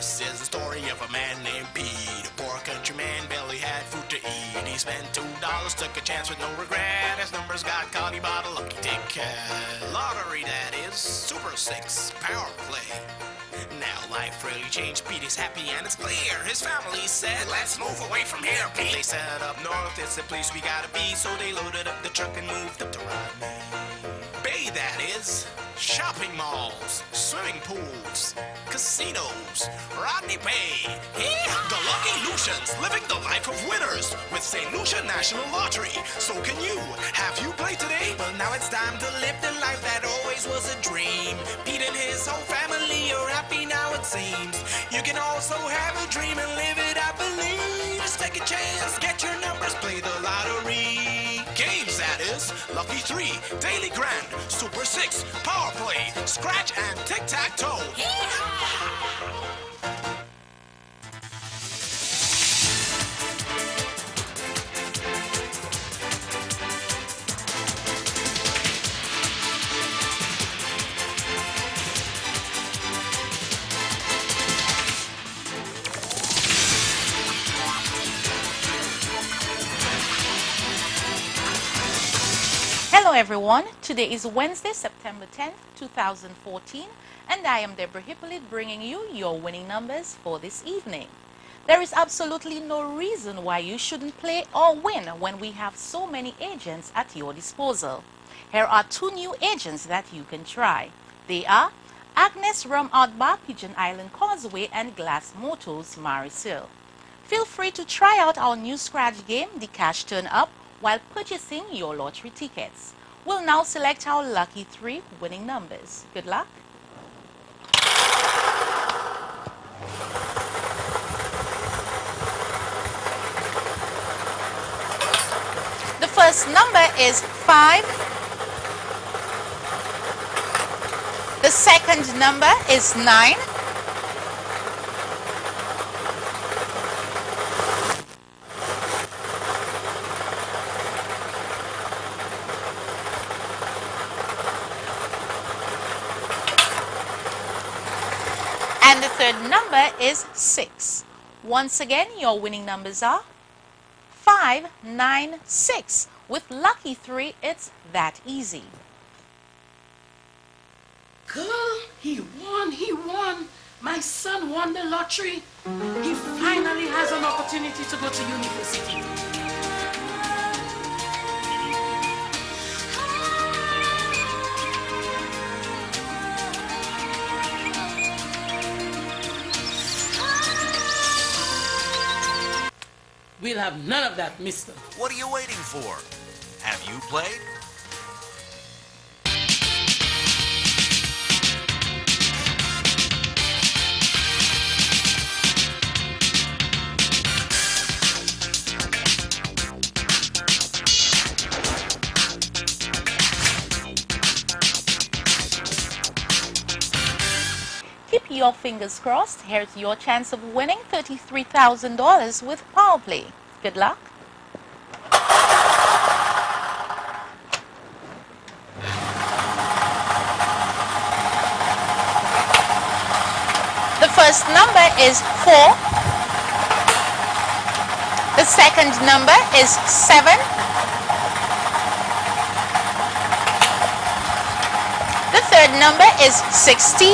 This is the story of a man named Pete. A poor countryman barely had food to eat. He spent two dollars, took a chance with no regret. His numbers got caught, he bought a lucky ticket. Lottery, that is. Super Six, power play. Now life really changed. Pete is happy and it's clear. His family said, let's move away from here, Pete. They said up north, it's the place we gotta be. So they loaded up the truck and moved up to Rodney. Bay, that is. Shopping malls, swimming pools, casinos, Rodney Bay. The Lucky Lucians, living the life of winners with St. Lucia National Lottery. So can you. Have you played today? Well, now it's time to live the life that always was a dream. Pete and his whole family are happy now, it seems. You can also have a dream and live it, I believe. Just take a chance, Daily Grand, Super 6, Power Play, Scratch, and Tic Tac Toe. Hello everyone, today is Wednesday, September 10th, 2014, and I am Deborah Hippolyte bringing you your winning numbers for this evening. There is absolutely no reason why you shouldn't play or win when we have so many agents at your disposal. Here are two new agents that you can try. They are Agnes Rum Outbar, Pigeon Island Causeway, and Glass Motors, Marisule. Feel free to try out our new scratch game, The Cash Turn Up, while purchasing your lottery tickets. We'll now select our lucky three winning numbers. Good luck. The first number is 5. The second number is 9. And the third number is 6. Once again, your winning numbers are 5, 9, 6. With lucky 3, it's that easy. Girl, he won, he won. My son won the lottery. He finally has an opportunity to go to university. Have none of that, mister. What are you waiting for? Have you played? Keep your fingers crossed. Here's your chance of winning $33,000 with PowerPlay. Good luck. The first number is 4. The second number is 7. The third number is 16.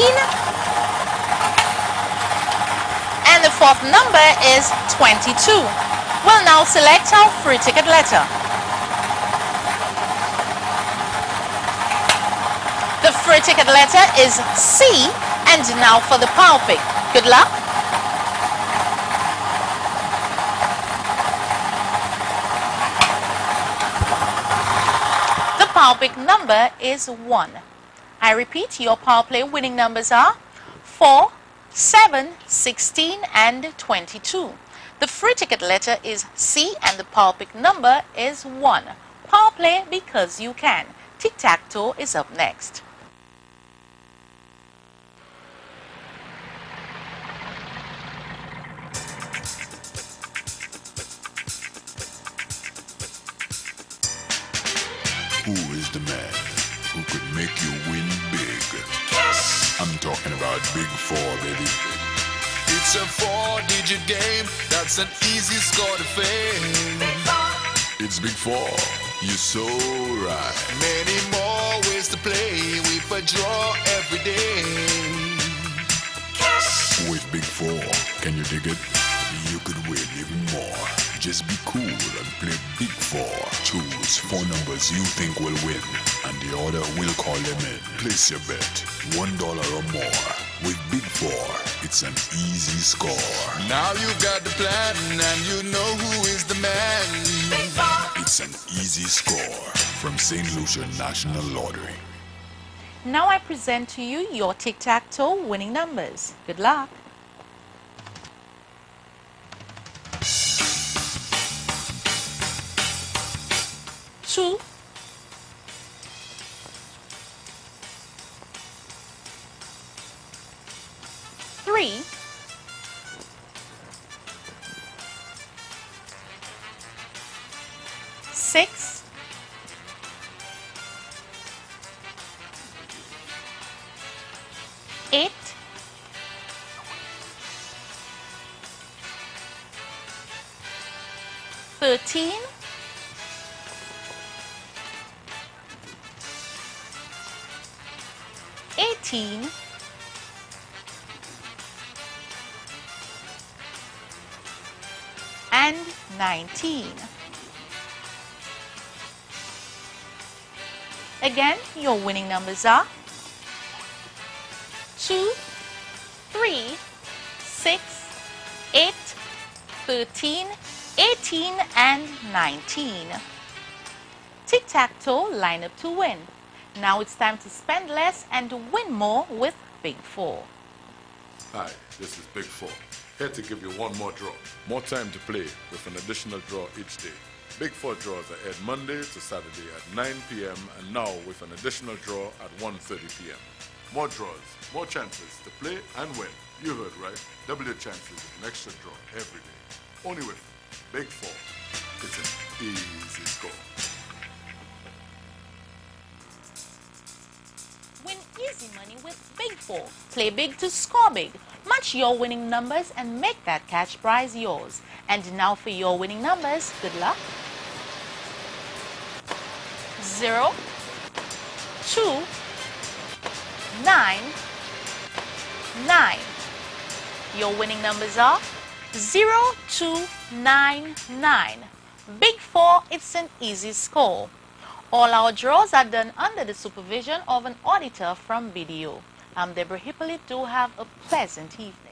And the fourth number is 22. We'll now select our free ticket letter. The free ticket letter is C. And now for the power pick. Good luck. The power pick number is 1. I repeat, your power play winning numbers are 4, 7, 16, and 22. The free ticket letter is C and the power pick number is 1. Power play because you can. Tic Tac Toe is up next. Who is the man who could make you win big? I'm talking about Big Four, baby. It's a four-digit game. That's an easy score to fame. It's Big Four. You're so right. Many more ways to play. We for draw every day. With Big Four, can you dig it? You could win even more. Just be cool and play Big Four. Choose four numbers you think will win, and the order will call them in. Place your bet, one dollar or more. With Big Four, it's an easy score. Now you've got the plan and you know who is the man. Big Four! It's an easy score from St. Lucia National Lottery. Now I present to you your tic-tac-toe winning numbers. Good luck. Two, three, six, eight, thirteen, eighteen, and nineteen. Again, your winning numbers are 2, 3, 6, 8, 13, 18, and 19. Tic-tac-toe line up to win. Now it's time to spend less and win more with Big 4. Hi, this is Big Four. Here to give you one more draw. More time to play with an additional draw each day. Big Four draws are aired Monday to Saturday at 9 p.m. and now with an additional draw at 1.30 p.m. More draws, more chances to play and win. You heard right. Double your chances with an extra draw every day. Only with Big Four. It's an easy score. Win money with Big 4. Play big to score big. Match your winning numbers and make that cash prize yours. And now for your winning numbers. Good luck. 0, 2, 9, 9. Your winning numbers are 0, 2, 9, 9. Big 4, it's an easy score. All our draws are done under the supervision of an auditor from BDO. I'm Deborah Hippolyte. Do have a pleasant evening.